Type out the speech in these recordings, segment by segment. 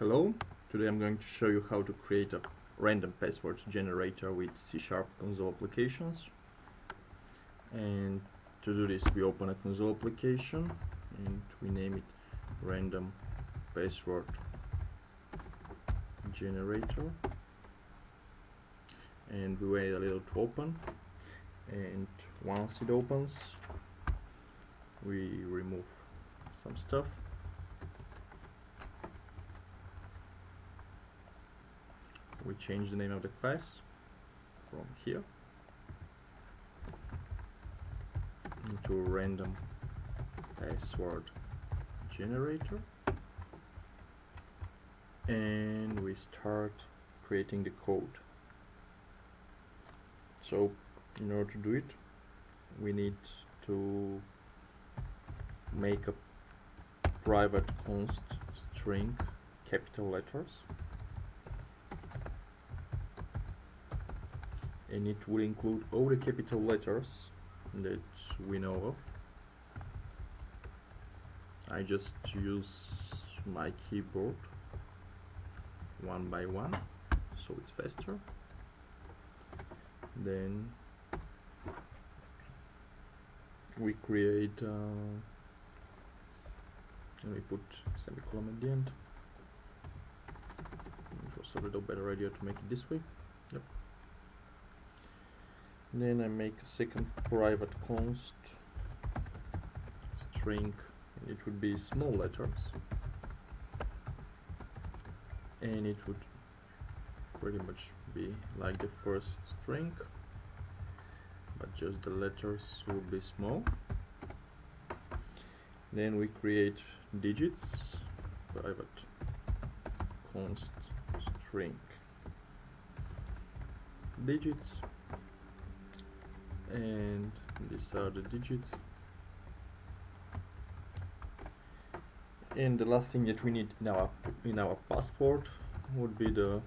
Hello, today I'm going to show you how to create a random password generator with C-sharp console applications. And to do this we open a console application and we name it random password generator. And we wait a little to open. And once it opens we remove some stuff we change the name of the class from here into random password generator. And we start creating the code. So in order to do it we need to make a private const string capital letters and it will include all the capital letters that we know of. I just use my keyboard one by one so it's faster. Then we create uh, and we put semicolon at the end. It was a little better idea to make it this way. Yep then I make a second private const string. It would be small letters. And it would pretty much be like the first string but just the letters will be small. Then we create digits private const string. Digits and these are the digits. And the last thing that we need in our in our passport would be the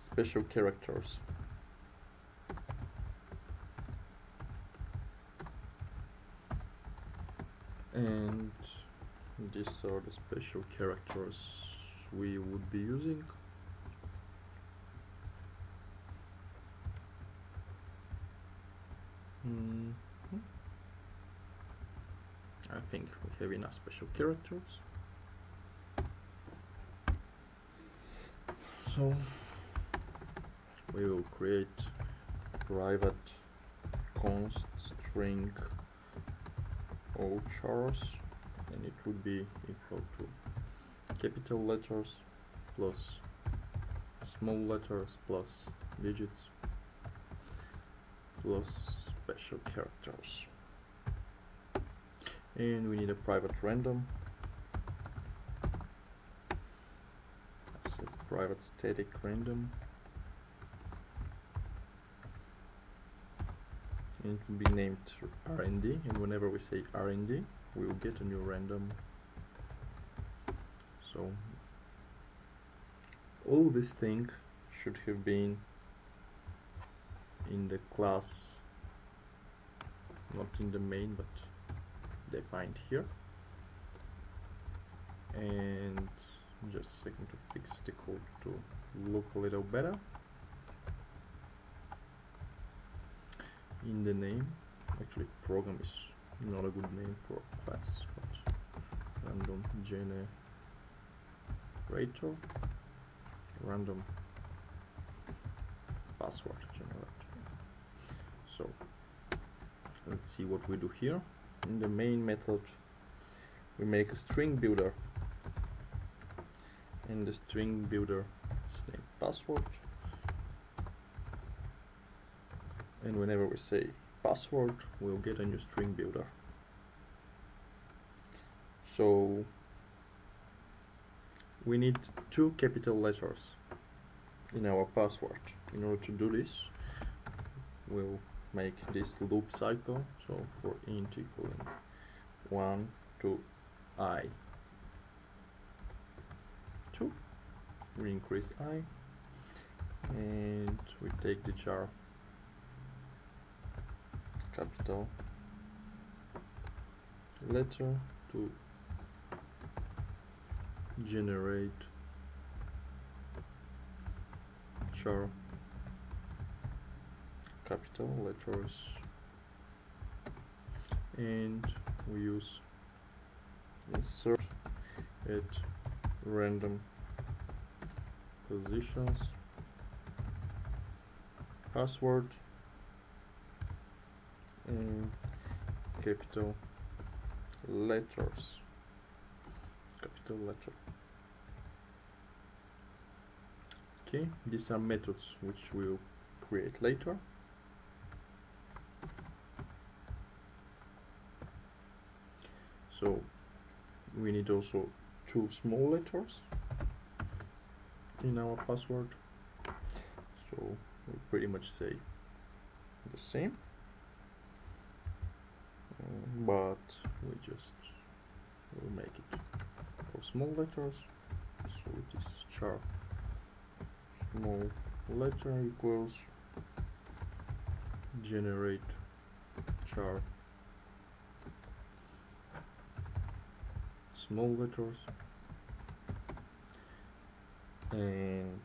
special characters. And these are the special characters we would be using Mm -hmm. I think we have enough special characters. So we will create private const string chars and it would be equal to capital letters plus small letters plus digits plus special characters. And we need a private random. A private static random. And it will be named RND and whenever we say RND we will get a new random. So all this thing should have been in the class not in the main but defined here. And just a second to fix the code to look a little better. In the name actually program is not a good name for a class but random generator random password generator so let's see what we do here. In the main method we make a string builder. And the string builder is named password. And whenever we say password we'll get a new string builder. So we need two capital letters in our password. In order to do this we'll make this loop cycle. So for int equaling 1 to i. 2 we increase i. And we take the char capital. Letter to generate char capital letters and we use insert at random positions password and capital letters. Capital letter. Okay these are methods which we'll create later so we need also two small letters in our password. So we pretty much say the same. Uh, but we just will make it for small letters. So it is char small letter equals generate char small letters and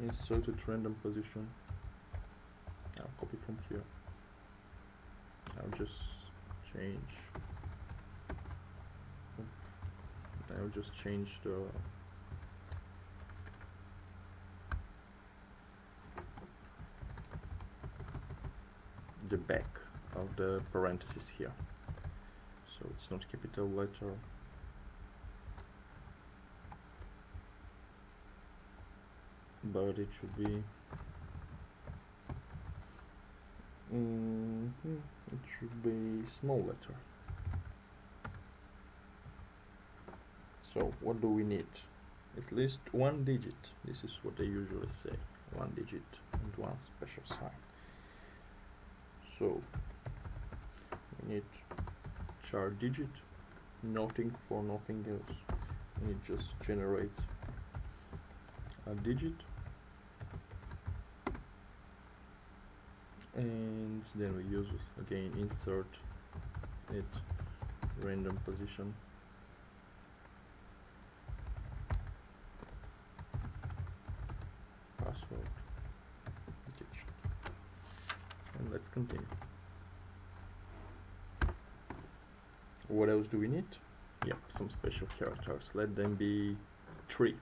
insert at random position. I'll copy from here. I'll just change. I'll just change the the back of the parenthesis here. So it's not capital letter but it should be. Mm -hmm, it should be small letter. So what do we need? At least one digit. This is what they usually say. One digit and one special sign. So we need char digit. Nothing for nothing else. And it just generates a digit and then we use again insert at random position. Password. And let's continue. What else do we need? Yep some special characters. Let them be three.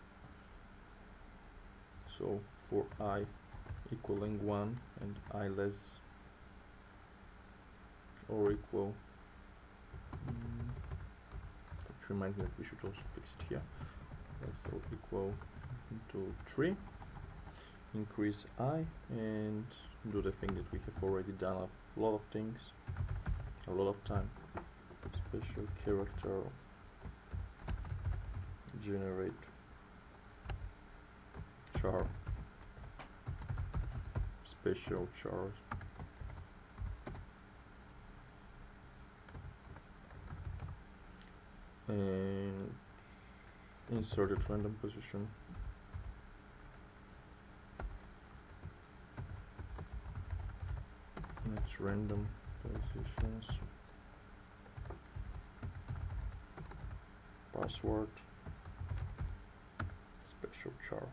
So for i equaling 1 and i less or equal mm, that reminds me that we should also fix it here so equal to 3 increase i and do the thing that we have already done a lot of things a lot of time special character generate char special char and insert at random position. Next random positions. Password. Special char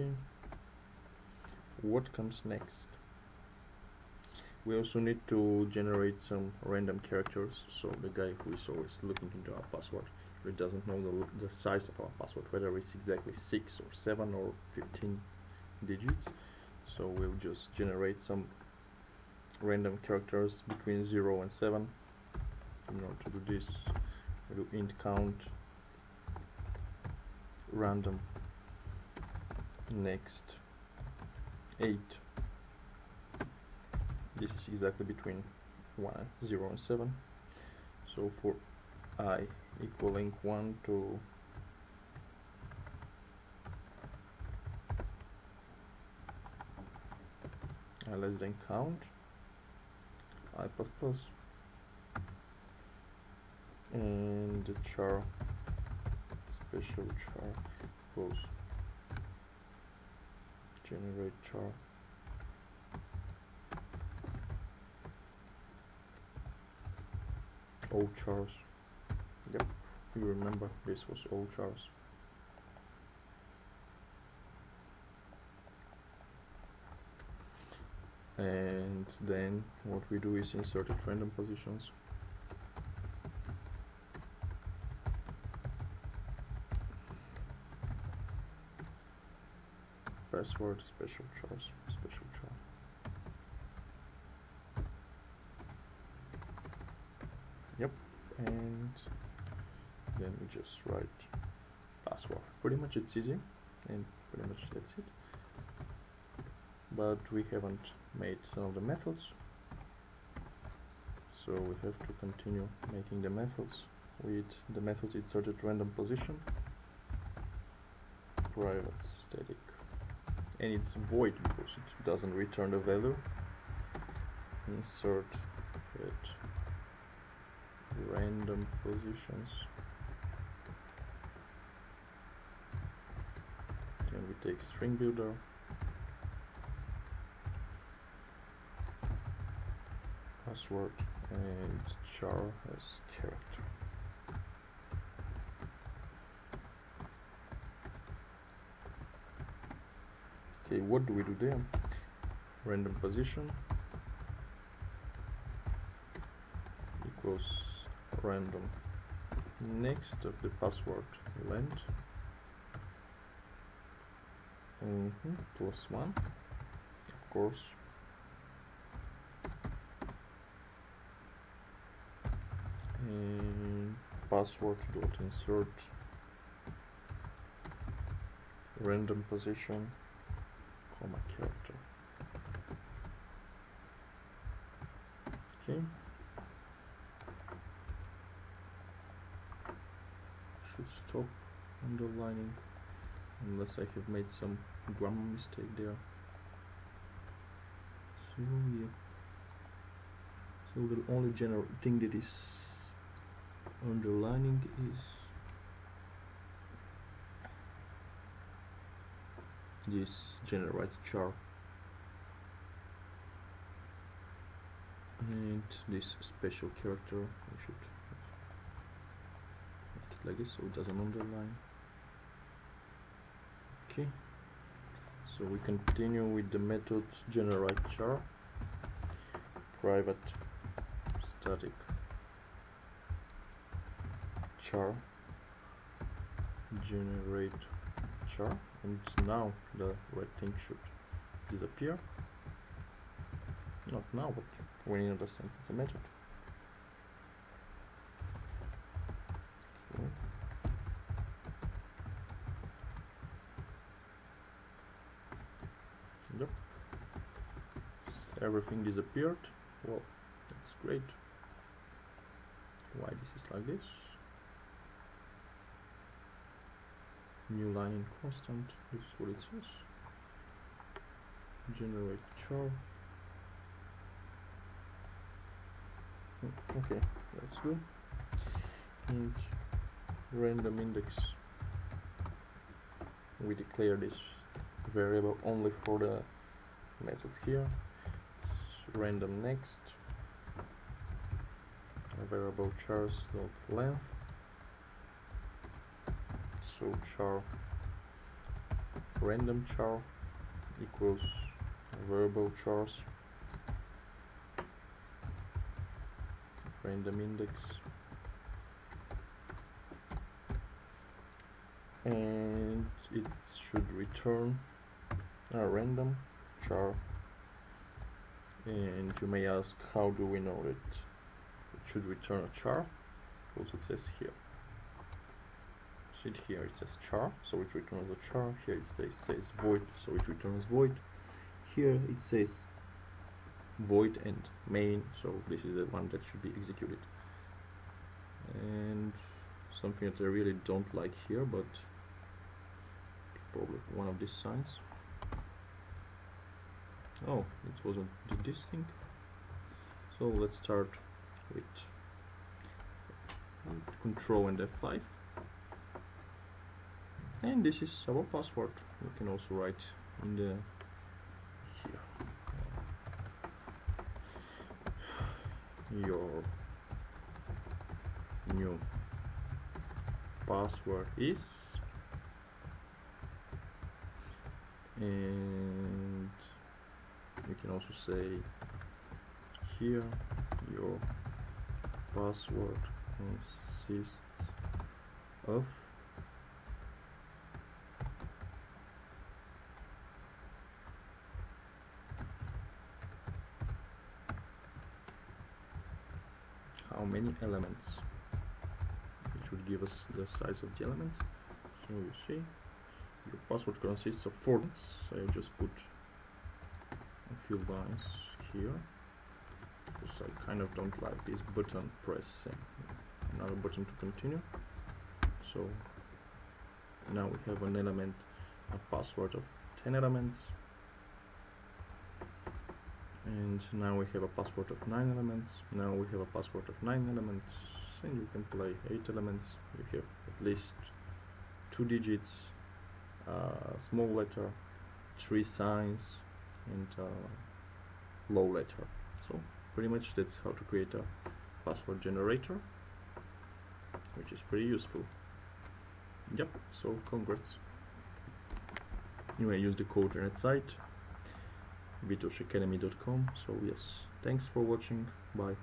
okay what comes next? We also need to generate some random characters so the guy who is always looking into our password he doesn't know the, the size of our password whether it's exactly 6 or 7 or 15 digits. So we'll just generate some random characters between 0 and 7 in order to do this. We'll do int count random next 8 this is exactly between 1 0 and 7 so for i equaling 1 to uh, less than count i plus plus. And the char special char equals generate char all chars yep you remember this was all chars. And then what we do is insert at random positions password special choice special choice. Yep and then we just write password. Pretty much it's easy and pretty much that's it. But we haven't made some of the methods so we have to continue making the methods with the methods inserted random position. Private static and it's void because it doesn't return the value. Insert at random positions. And we take string builder. Password and char as character okay what do we do there? Random position. Equals random. Next of the password length mm -hmm, plus one of course. And password dot insert. Random position Oh, comma character. Okay. Should stop underlining unless I have made some grammar mistake there. So yeah. So the only general thing that is underlining is this generate char and this special character we should make it like this so it doesn't underline. Okay. So we continue with the method generate char private static char generate char and now the red thing should disappear. Not now but when you understand it's a okay. yep. Everything disappeared. Well that's great. Why this is like this new line in constant this is what it says. Generate char. Oh, okay that's good. And random index. We declare this variable only for the method here. It's random next. Variable chars length so char random char equals variable chars random index and it should return a random char and you may ask how do we know that it should return a char because it says here here it says char so it returns a char. Here it says, says void so it returns void. Here it says void and main so this is the one that should be executed. And something that I really don't like here but probably one of these signs. Oh it wasn't this thing? So let's start with control and F5 and this is our password. You can also write in the here. Your new password is and you can also say here your password consists of how many elements it would give us the size of the elements. So you see your password consists of four so I just put a few lines here. Because I kind of don't like this button press and another button to continue. So now we have an element a password of 10 elements and now we have a password of 9 elements. Now we have a password of 9 elements. And you can play 8 elements. You have at least 2 digits uh, small letter 3 signs and uh, low letter. So pretty much that's how to create a password generator which is pretty useful. Yep so congrats. Anyway use the code on that site vitoshacademy.com so yes thanks for watching. Bye